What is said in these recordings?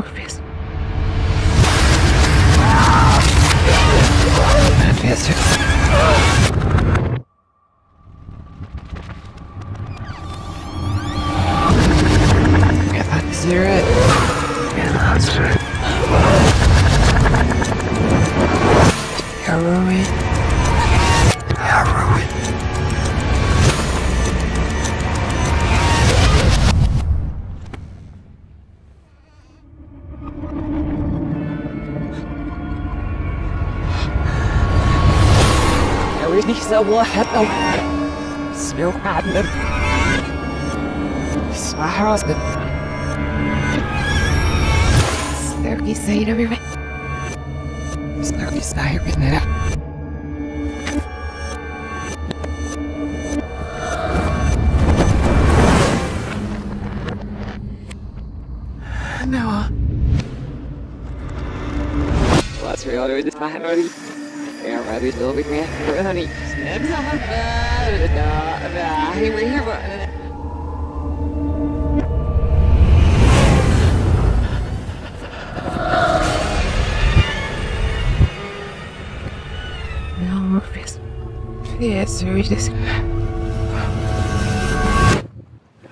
Morpheus. Morpheus. I thought this is it. Yeah, that's it. Er wat op. Speel gaat met. Zwaar als het. Snurky er weer mee. Snurky zei er weer net. No. What's real with this Yeah. Honey. Snaps on my bed. Hey, we're here, but. No, Morpheus. Yes, sir, it is.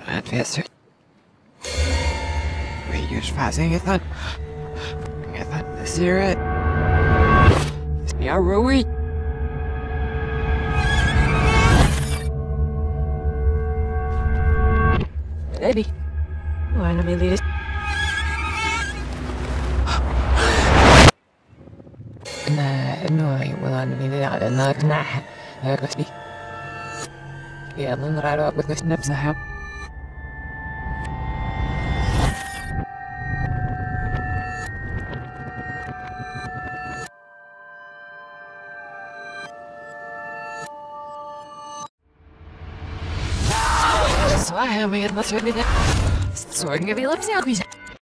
Advisor. Wait, you're passing it on. I thought this is it. Ja, Rowie. Eddie. Wanna be leaders? Na, no, wala na nila na na na kasi. Kaya nung С вами Ирна Свиргиня. Сегодня велопсяхуйся.